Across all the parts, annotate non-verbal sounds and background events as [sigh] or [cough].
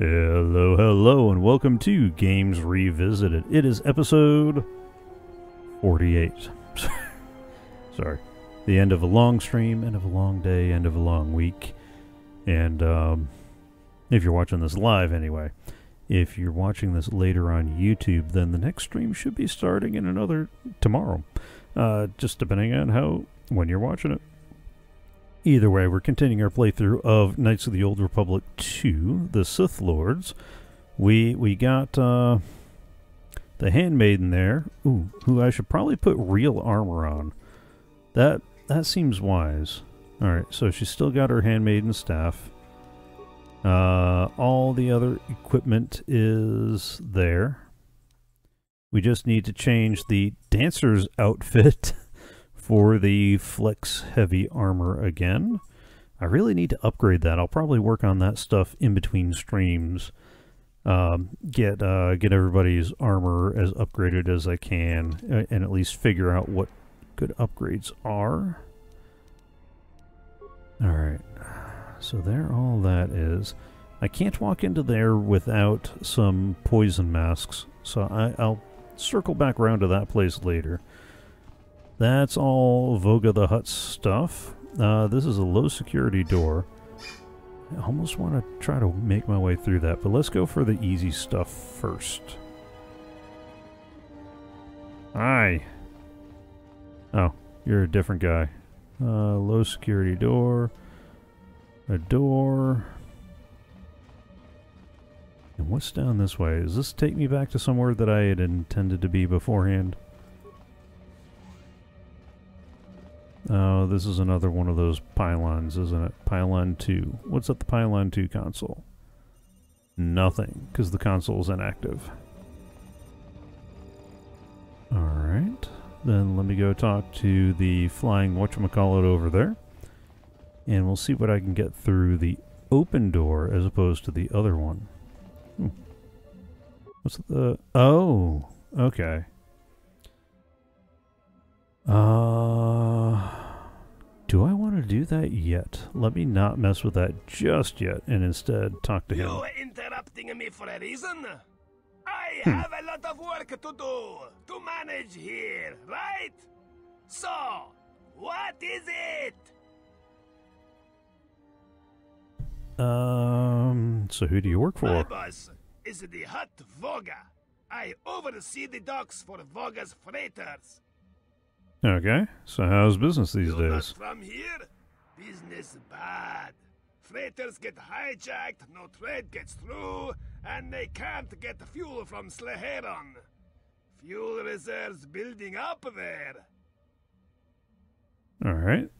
Hello, hello, and welcome to Games Revisited. It is episode 48. [laughs] Sorry. The end of a long stream, end of a long day, end of a long week. And um, if you're watching this live anyway, if you're watching this later on YouTube, then the next stream should be starting in another tomorrow. Uh, just depending on how, when you're watching it. Either way, we're continuing our playthrough of Knights of the Old Republic 2, The Sith Lords. We we got uh, the handmaiden there, ooh, who I should probably put real armor on. That that seems wise. All right, so she's still got her handmaiden staff. Uh, all the other equipment is there. We just need to change the dancer's outfit. [laughs] for the Flex Heavy Armor again. I really need to upgrade that. I'll probably work on that stuff in between streams. Um, get uh, get everybody's armor as upgraded as I can, uh, and at least figure out what good upgrades are. All right, so there all that is. I can't walk into there without some poison masks, so I, I'll circle back around to that place later. That's all Vogga the Hutt stuff. Uh, this is a low security door. I almost want to try to make my way through that, but let's go for the easy stuff first. Hi. Oh, you're a different guy. Uh, low security door. A door. And what's down this way? Does this take me back to somewhere that I had intended to be beforehand? Oh, this is another one of those pylons, isn't it? Pylon 2. What's at the Pylon 2 console? Nothing, because the console is inactive. Alright, then let me go talk to the flying whatchamacallit over there. And we'll see what I can get through the open door as opposed to the other one. Hmm. What's the... Oh, okay. Uh, do I want to do that yet? Let me not mess with that just yet and instead talk to him. You interrupting me for a reason? I Hmm. have a lot of work to do, to manage here, right? So, what is it? Um, so who do you work for? My boss is the Hutt Vogga. I oversee the docks for Vogga's freighters. Okay, so how's business these You're days? from here? Business bad. Freighters get hijacked, no trade gets through, and they can't get fuel from Sleheyron. Fuel reserves building up there. Alright.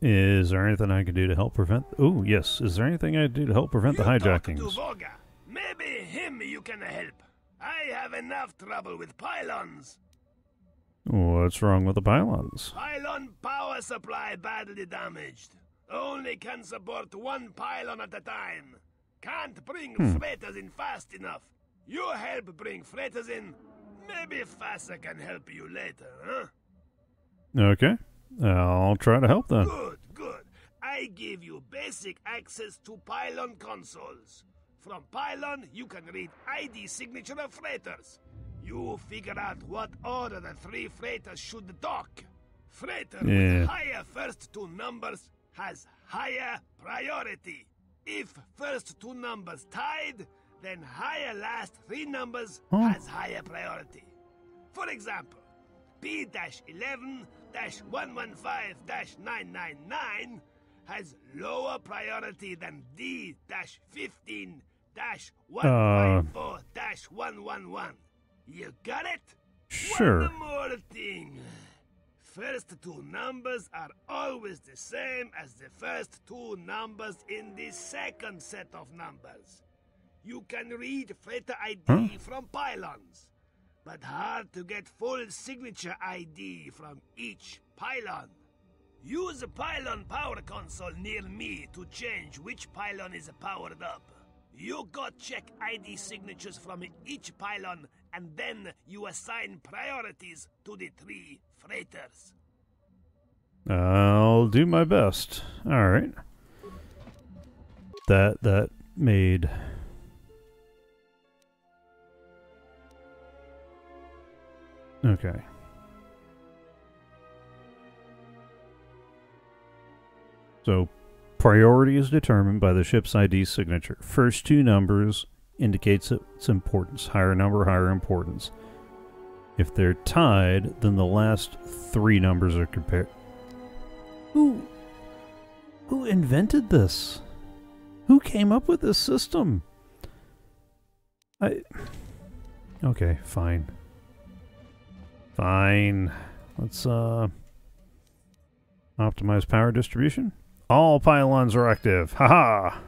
Is there anything I can do to help prevent... Oh, yes. Is there anything I can do to help prevent the You talk to hijackings? Vogga. Maybe him you can help. I have enough trouble with pylons. What's wrong with the pylons? Pylon power supply badly damaged. Only can support one pylon at a time. Can't bring Hmm. freighters in fast enough. You help bring freighters in. Maybe Fassa can help you later, huh? Okay. I'll try to help then. Good, good. I give you basic access to pylon consoles. From pylon, you can read ID signature of freighters. You figure out what order the three freighters should dock. Freighter Yeah. with higher first two numbers has higher priority. If first two numbers tied, then higher last three numbers Huh. has higher priority. For example, P-11-115-999 has lower priority than D-15-154-111. You got it? Sure. One more thing. First two numbers are always the same as the first two numbers in the second set of numbers. You can read Feta ID Huh? from pylons, but hard to get full signature ID from each pylon. Use a pylon power console near me to change which pylon is powered up. You got check ID signatures from each pylon and then you assign priorities to the three freighters. I'll do my best. All right. That that made Okay. So priority is determined by the ship's ID signature. First two numbers indicates its importance. Higher number, higher importance. If they're tied, then the last three numbers are compared. Who who invented this? Who came up with this system? I Okay, fine. Fine. Let's uh optimize power distribution. All pylons are active. Haha. -ha.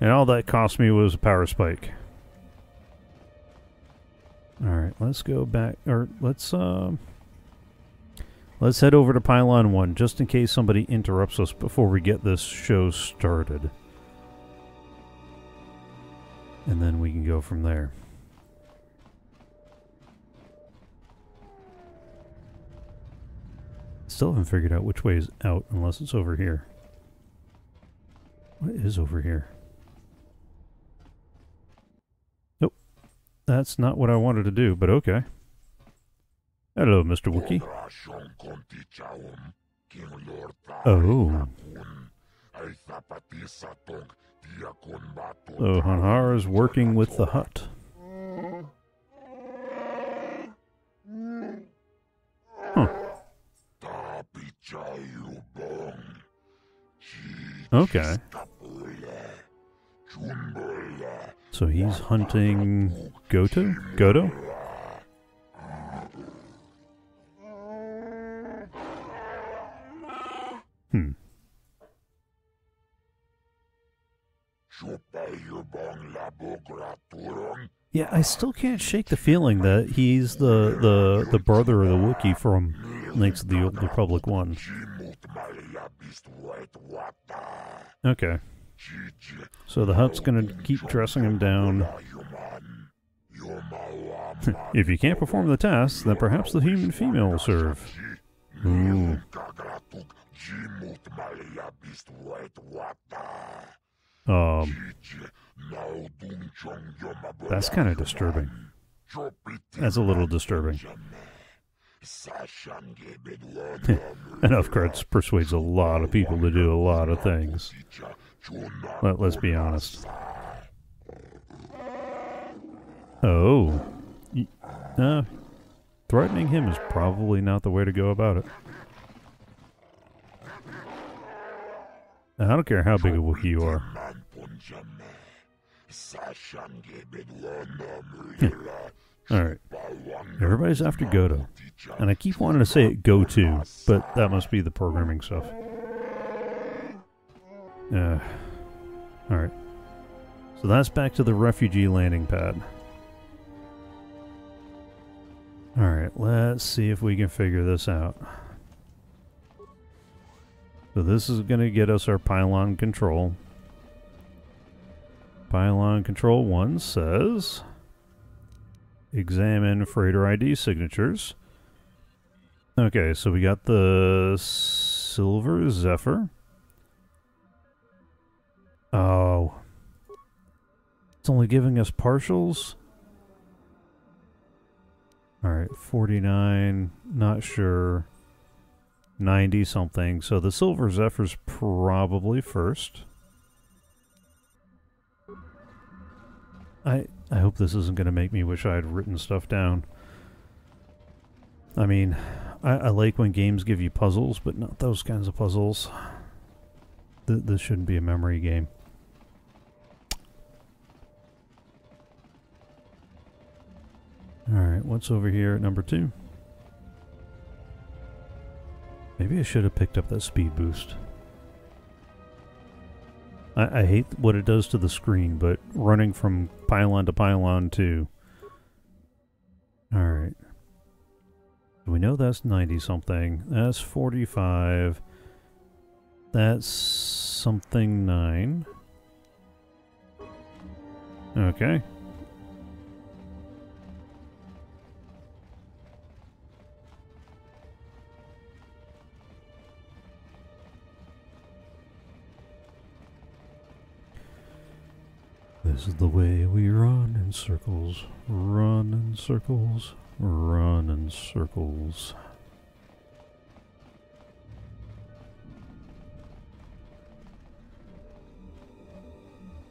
And all that cost me was a power spike. Alright, let's go back or let's uh let's head over to pylon one just in case somebody interrupts us before we get this show started. And then we can go from there. Still haven't figured out which way is out unless it's over here. What is over here? That's not what I wanted to do, but okay. Hello, Mr. Wookiee. Oh. So Hanharr is working with the Hutt. Huh. Okay. So he's hunting Goto? Goto? Hmm. Yeah, I still can't shake the feeling that he's the the the brother of the Wookiee from Knights of the Old Republic one. Okay. So the Hutt's gonna keep dressing him down. [laughs] if you can't perform the test, then perhaps the human female will serve. Ooh. Um, that's kind of disturbing. That's a little disturbing. [laughs] Enough cards persuades a lot of people to do a lot of things. Let, let's be honest. Oh. Uh, threatening him is probably not the way to go about it. I don't care how big a Wookiee you are. [laughs] Alright. Everybody's after Goto. And I keep wanting to say it go to, but that must be the programming stuff. Uh, Alright. So that's back to the refugee landing pad. Alright, let's see if we can figure this out. So this is going to get us our pylon control. Pylon control 1 says examine freighter ID signatures. Okay, so we got the Silver Zephyr. Oh. It's only giving us partials? Alright, 49, not sure. 90 something. So the Silver Zephyr's probably first. I I hope this isn't going to make me wish I had written stuff down. I mean, I, I, like when games give you puzzles, but not those kinds of puzzles. Th this shouldn't be a memory game. Alright, what's over here at number two? Maybe I should have picked up that speed boost. I, I hate what it does to the screen, but running from pylon to pylon too. Alright. We know that's 90 something. That's 45. That's something 9. Okay. This is the way we run in circles, run in circles, run in circles.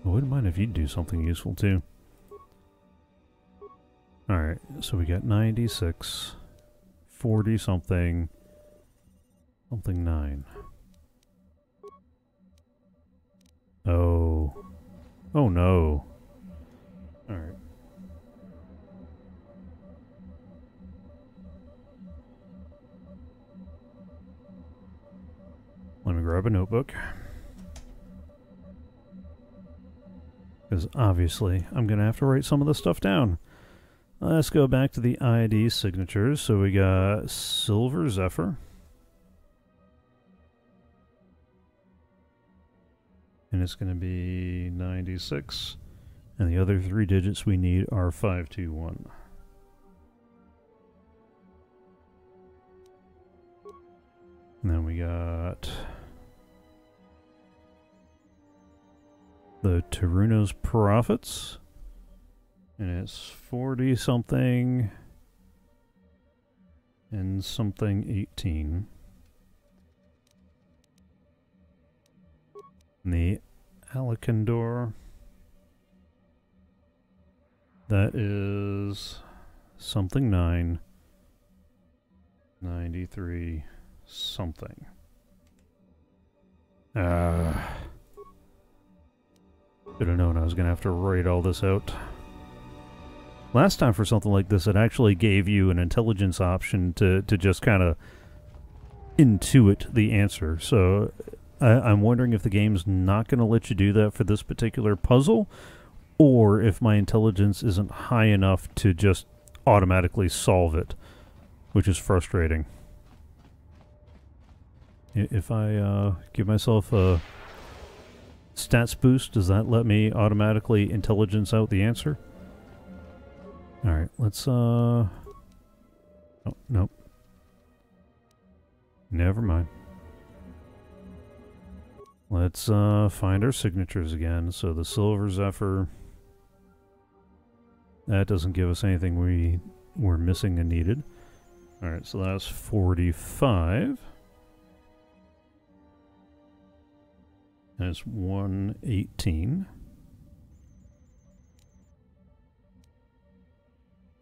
I wouldn't mind if you'd do something useful too. Alright, so we got 96, 40 something, something 9. Oh no. Alright. Let me grab a notebook. Because obviously I'm going to have to write some of this stuff down. Let's go back to the ID signatures. So we got Silver Zephyr. And it's going to be 96. And the other three digits we need are 521. And then we got the Taruno's Profits. And it's 40 something and something 18. And the Alakandor. That is something 9. 93 something. Uh, should have known I was going to have to write all this out. Last time for something like this, it actually gave you an intelligence option to, to just kind of intuit the answer. So I, I'm wondering if the game's not going to let you do that for this particular puzzle, or if my intelligence isn't high enough to just automatically solve it, which is frustrating. If I uh, give myself a stats boost, does that let me automatically intelligence out the answer? Alright, let's, uh... Oh, nope. Never mind. Let's, uh, find our signatures again. So the Silver Zephyr... That doesn't give us anything we were missing and needed. Alright, so that's 45. That's 118.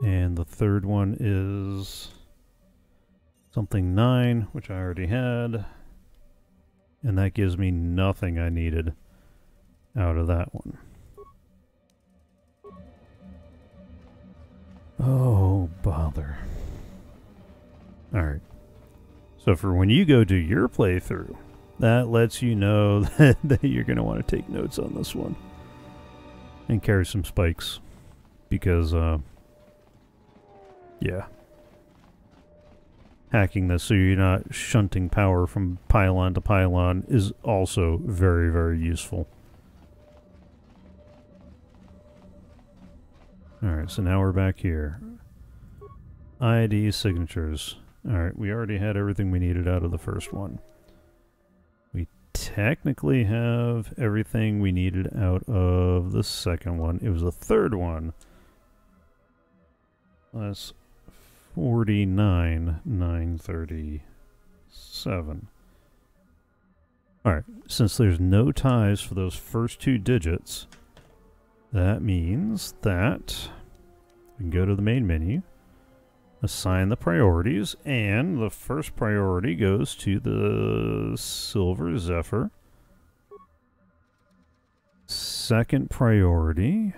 And the third one is something 9, which I already had. And that gives me nothing I needed out of that one. Oh, bother. Alright. So for when you go do your playthrough, that lets you know [laughs] that, that you're going to want to take notes on this one. And carry some spikes. Because, uh, yeah. Hacking this so you're not shunting power from pylon to pylon is also very, very useful. Alright, so now we're back here. ID signatures. Alright, we already had everything we needed out of the first one We technically have everything we needed out of the second one. It was the third one. That's 49, 937. Alright, since there's no ties for those first two digits, that means that we can go to the main menu assign the priorities, and the first priority goes to the Silver Zephyr. Second priority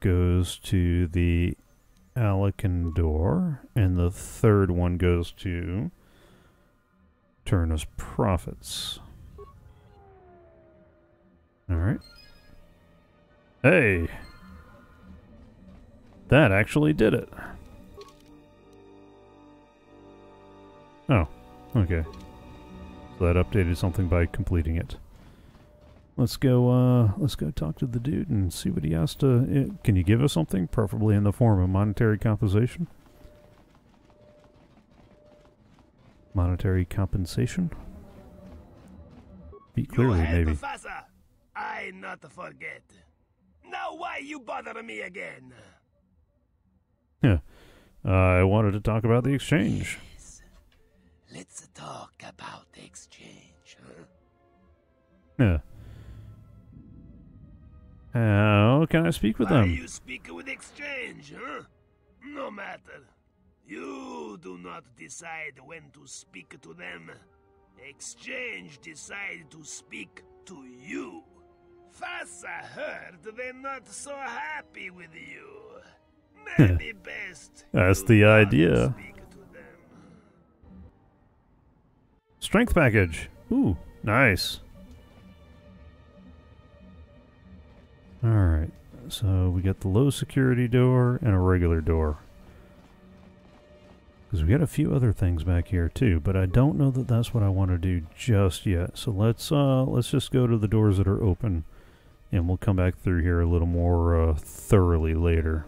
goes to the Alakandor, and the third one goes to Turnus Profits. Alright. Hey! That actually did it. Oh, okay. So that updated something by completing it. Let's go, uh, let's go talk to the dude and see what he has to... Uh, can you give us something? Preferably in the form of monetary compensation? Monetary compensation? Speak clearly, maybe. Professor. I not forget. Now why you bother me again? Yeah, I wanted to talk about the exchange. Yes. Let's talk about the exchange, huh? Yeah. How can I speak with Why them? you speak with exchange, huh? No matter. You do not decide when to speak to them. Exchange decide to speak to you. Fassa heard they're not so happy with you. Maybe [laughs] best. That's the idea. Speak to them. Strength package. Ooh, nice. So we got the low security door and a regular door. Because we got a few other things back here too, but I don't know that that's what I want to do just yet. So let's uh let's just go to the doors that are open, and we'll come back through here a little more uh, thoroughly later.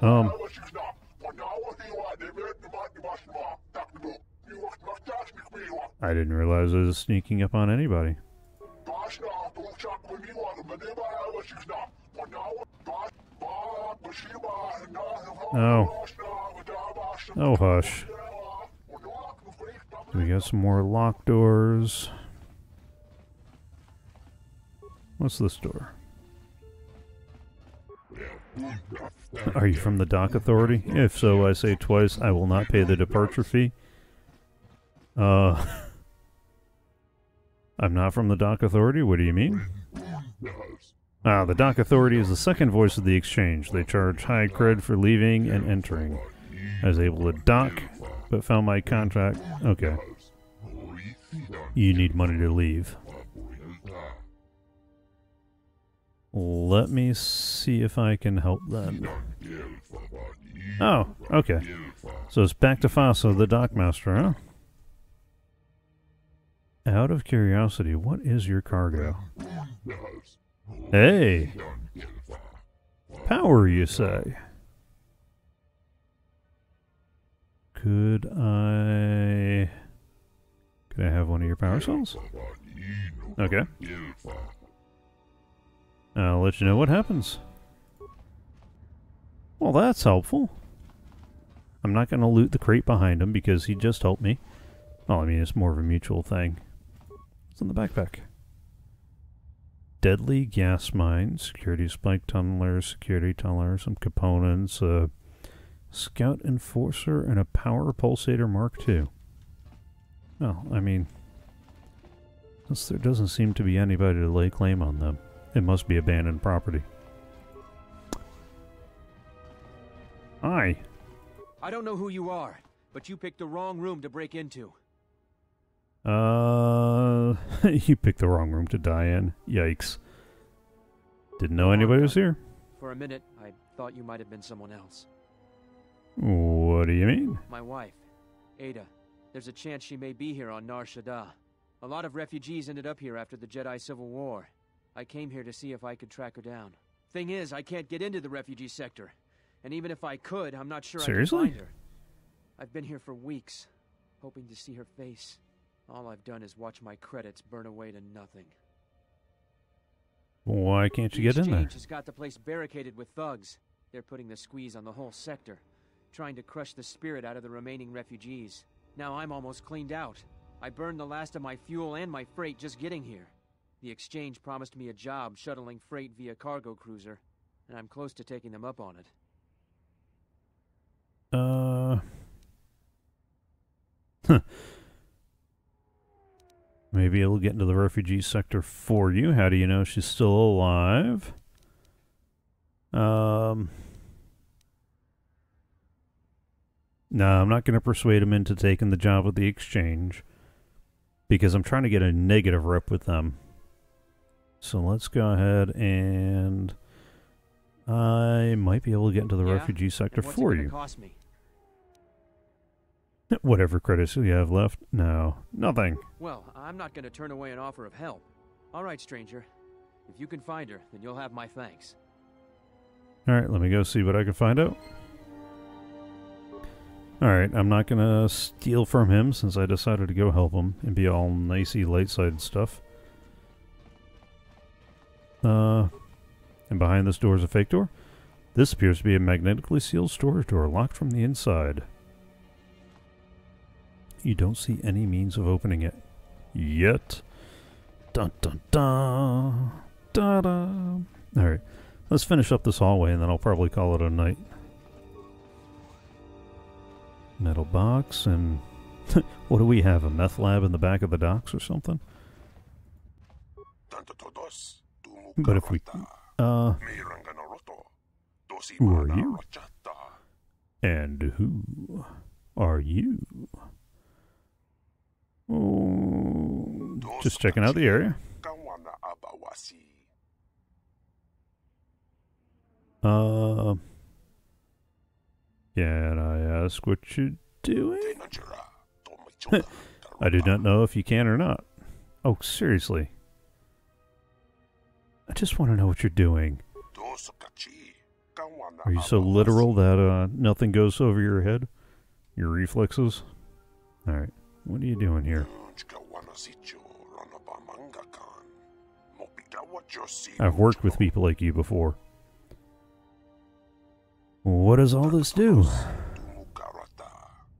Um, I didn't realize I was sneaking up on anybody. Oh. Oh, hush. We got some more locked doors. What's this door? Are you from the dock authority? If so, I say twice, I will not pay the departure fee. Uh, [laughs] I'm not from the dock authority. What do you mean? Ah, the dock authority is the second voice of the exchange. They charge high cred for leaving and entering. I was able to dock, but found my contract. Okay. You need money to leave. Let me see if I can help then. Oh, okay. So it's back to Faso, the dockmaster, huh? Out of curiosity, what is your cargo? Hey! Power, you say? Could I... Could I have one of your power cells? Okay. I'll let you know what happens. Well, that's helpful. I'm not going to loot the crate behind him because he just helped me. Well, I mean, it's more of a mutual thing. It's in the backpack. Deadly gas mine, security spike tunneler, security tunneler, some components, a scout enforcer, and a power pulsator Mark II. Well, I mean, since there doesn't seem to be anybody to lay claim on them, it must be abandoned property. Hi. I don't know who you are, but you picked the wrong room to break into. Uh, [laughs] you picked the wrong room to die in. Yikes. Didn't know anybody was here. For a minute, I thought you might have been someone else. What do you mean? My wife, Ada. There's a chance she may be here on Nar Shaddaa. A lot of refugees ended up here after the Jedi Civil War. I came here to see if I could track her down. Thing is, I can't get into the refugee sector. And even if I could, I'm not sure Seriously? I can find her. I've been here for weeks, hoping to see her face. All I've done is watch my credits burn away to nothing. Why can't you get in there? exchange has got the place barricaded with thugs. They're putting the squeeze on the whole sector, trying to crush the spirit out of the remaining refugees. Now I'm almost cleaned out. I burned the last of my fuel and my freight just getting here. The exchange promised me a job shuttling freight via cargo cruiser, and I'm close to taking them up on it. Uh. [laughs] Maybe it'll get into the refugee sector for you. How do you know she's still alive? Um. No, I'm not going to persuade him into taking the job with the exchange because I'm trying to get a negative rep with them. So let's go ahead and I might be able to get into the Yeah? refugee sector for you. cost me? [laughs] Whatever credits you have left? No, nothing. Well, I'm not going to turn away an offer of help. All right, stranger. If you can find her, then you'll have my thanks. All right, let me go see what I can find out. All right, I'm not gonna steal from him since I decided to go help him and be all nicey light sided stuff. Uh, and behind this door is a fake door. This appears to be a magnetically sealed storage door, locked from the inside. You don't see any means of opening it. Yet. Dun dun dun. Da da. Alright. Let's finish up this hallway and then I'll probably call it a night. Metal box and. [laughs] what do we have? A meth lab in the back of the docks or something? But if we. Uh. Who are you? And who are you? Oh, just checking out the area. Uh, can I ask what you're doing? [laughs] I do not know if you can or not. Oh, seriously. I just want to know what you're doing. Are you so literal that uh, nothing goes over your head? Your reflexes? Alright. What are you doing here? I've worked with people like you before. What does all this do?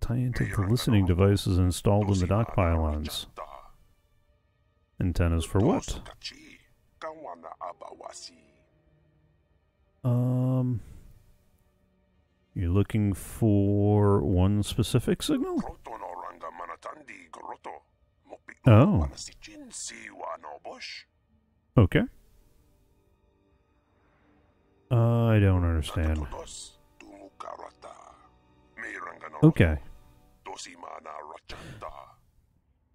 Tie into the listening devices installed in the dock pylons. Antennas for what? Um... You're looking for one specific signal? Oh. Okay. Uh, I don't understand. Okay.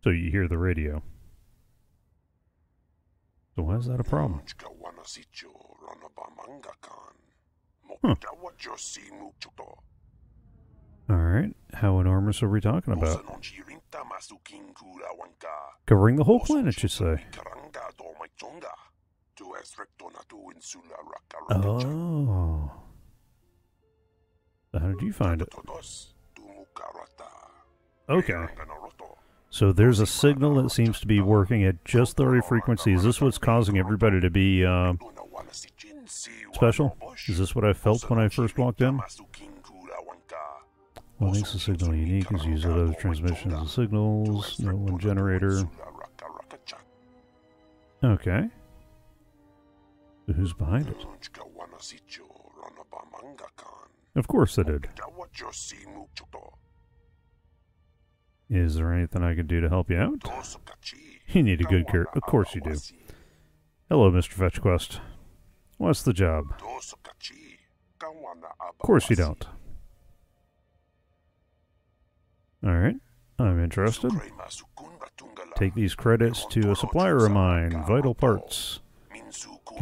So you hear the radio. So why is that a problem? Huh. Alright, how enormous are we talking about? Covering the whole planet, you say? Oh. How did you find it? Okay. So there's a signal that seems to be working at just the right frequency. Is this what's causing everybody to be uh, special? Is this what I felt when I first walked in? What makes the signal unique is use of other transmissions and signals, no one generator. Okay. Who's behind it? Of course I did. Is there anything I can do to help you out? You need a good care. Of course you do. Hello, Mr. FetchQuest. What's the job? Of course you don't. Alright, I'm interested. Take these credits to a supplier of mine, Vital Parts.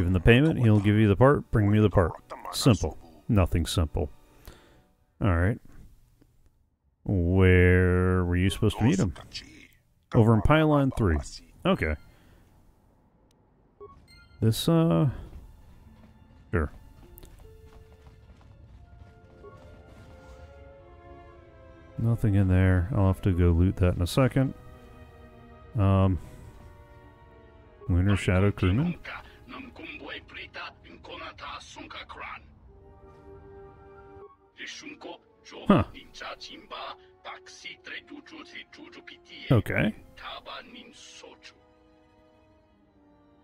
Give him the payment, he'll give you the part, bring me the part. Simple. Nothing simple. Alright. Where were you supposed to meet him? Over in Pylon 3. Okay. This, uh... Sure. Nothing in there. I'll have to go loot that in a second. Um... Lunar Shadow Crewman? Huh. Okay.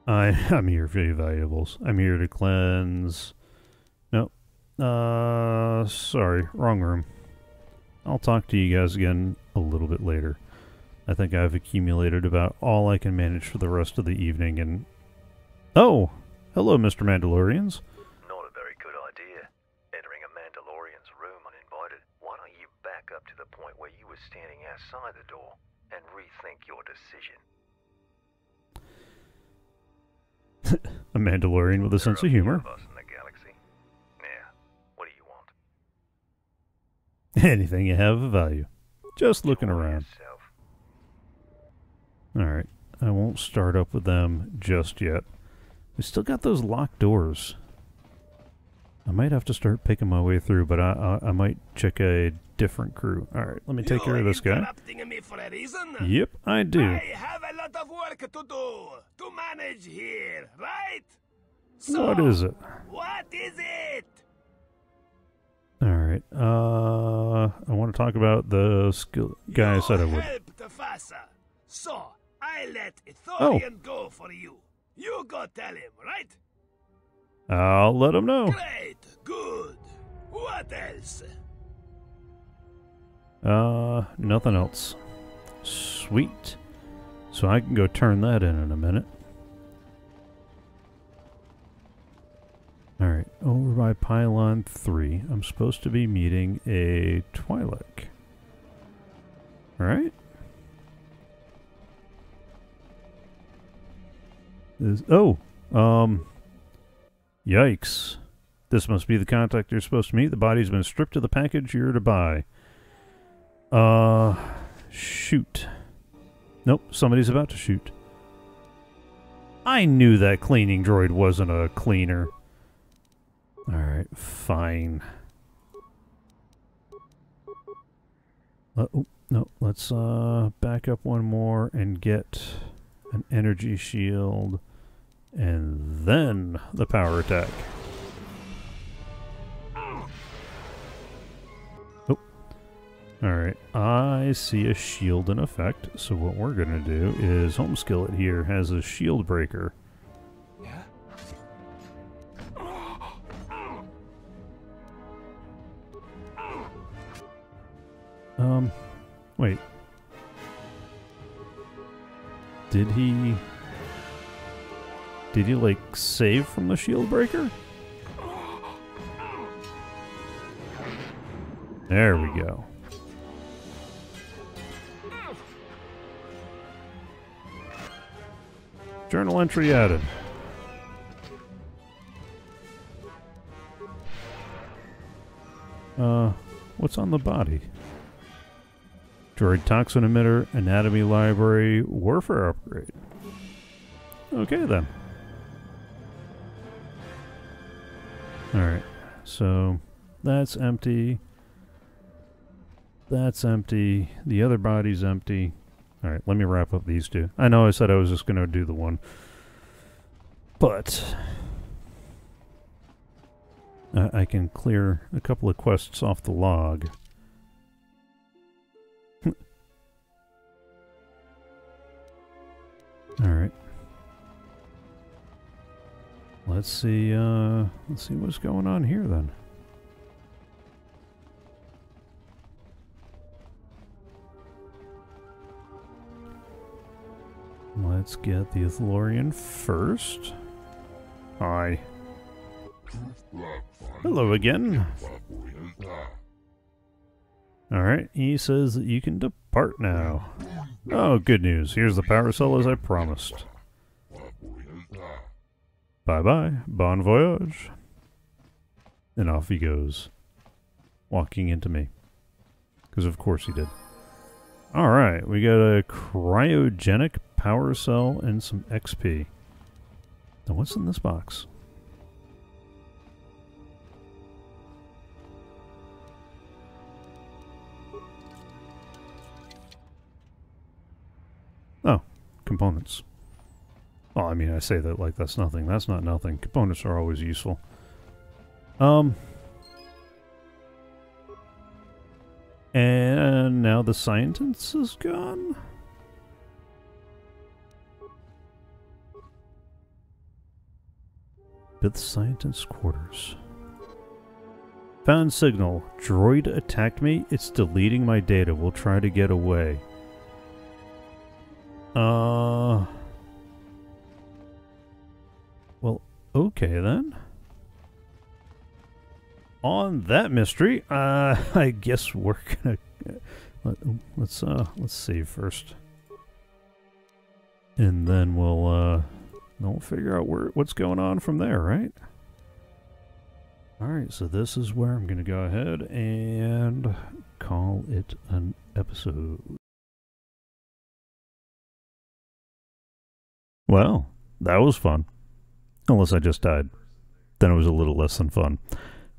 I, [laughs] I'm here for valuables. I'm here to cleanse. Nope. Uh, sorry, wrong room. I'll talk to you guys again a little bit later. I think I've accumulated about all I can manage for the rest of the evening and... Oh! Hello, Mr. Mandalorians. Not a very good idea. Entering a Mandalorian's room uninvited. Why don't you back up to the point where you were outside the door and rethink your decision? [laughs] a Mandalorian with a sense of humor. [laughs] Anything you have of value. Just looking around. Alright. I won't start up with them just yet. We still got those locked doors. I might have to start picking my way through, but I I, I might check a different crew. Alright, let me take care of this guy. Yep, I do. I have a lot of work to do to manage here, right? So, What is it? What is it? All right. Uh, I want to talk about the skill guy I said I would. helped Fassa. So, I let Oh. Go for you. You go tell him, right? I'll let him know. Great, good. What else? Uh, nothing else. Sweet. So I can go turn that in in a minute. Alright, over by Pylon 3, I'm supposed to be meeting a Twi'lek. Alright? Is, oh, um, yikes. This must be the contact you're supposed to meet. The body's been stripped of the package you're to buy. Uh, shoot. Nope, somebody's about to shoot. I knew that cleaning droid wasn't a cleaner. Alright, fine. Uh, oh, no, let's uh, back up one more and get an energy shield. And then the power attack. Alright, I see a shield in effect, so what we're gonna do is Home Skillet here has a shield breaker. Yeah? Um, wait. Did he... Did he, like, save from the shield breaker? There we go. Journal entry added. Uh, what's on the body? Droid toxin emitter, anatomy library, warfare upgrade. Okay then. Alright, so that's empty. That's empty. The other body's empty. Alright, let me wrap up these two. I know I said I was just going to do the one. But. I can clear a couple of quests off the log. [laughs] Alright. Let's see, uh, let's see what's going on here then. Let's get the Athlorian first. Hi. Hello again. Alright, he says that you can depart now. Oh, good news. Here's the power cell as I promised. Bye bye. Bon voyage. And off he goes. Walking into me. Because of course he did. Alright, we got a cryogenic power cell and some XP. Now what's in this box? Oh, components. Well, I mean, I say that like that's nothing. That's not nothing. Components are always useful. Um. And now the scientist is gone? Fifth scientist's quarters. Found signal. Droid attacked me. It's deleting my data. We'll try to get away. Uh. Well, okay then. On that mystery, uh, [laughs] I guess we're gonna let, let's uh let's save first, and then we'll uh then we'll figure out where what's going on from there, right? All right, so this is where I'm gonna go ahead and call it an episode. Well, that was fun. Unless I just died. Then it was a little less than fun.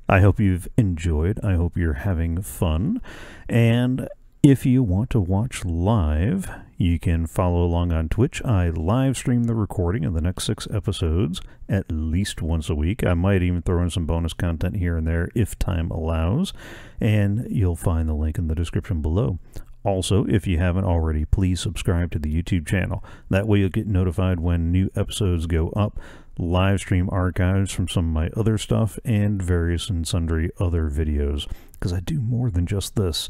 I hope you've enjoyed. I hope you're having fun. And If you want to watch live, you can follow along on Twitch. I live stream the recording of the next six episodes at least once a week. I might even throw in some bonus content here and there if time allows, and you'll find the link in the description below. Also, if you haven't already, please subscribe to the YouTube channel. That way you'll get notified when new episodes go up, live stream archives from some of my other stuff, and various and sundry other videos, because I do more than just this.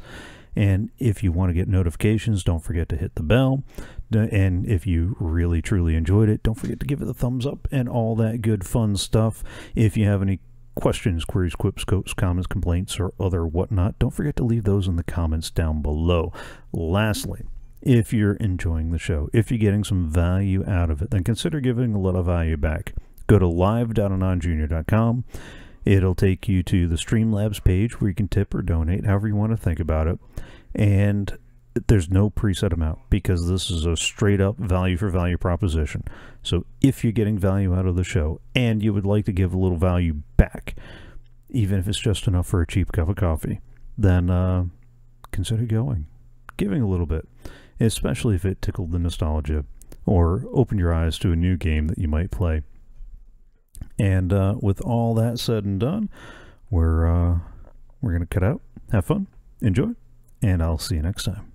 And if you want to get notifications, don't forget to hit the bell. And if you really truly enjoyed it, don't forget to give it a thumbs up and all that good fun stuff. If you have any questions, queries, quips, quotes, comments, complaints, or other whatnot, don't forget to leave those in the comments down below. Lastly, if you're enjoying the show, if you're getting some value out of it, then consider giving a little value back. Go to live.anonjr.com It'll take you to the Streamlabs page where you can tip or donate, however you want to think about it. And there's no preset amount because this is a straight up value for value proposition. So if you're getting value out of the show and you would like to give a little value back, even if it's just enough for a cheap cup of coffee, then uh, consider going, giving a little bit, especially if it tickled the nostalgia or opened your eyes to a new game that you might play. And uh, with all that said and done, we're uh, we're gonna cut out. Have fun, enjoy, and I'll see you next time.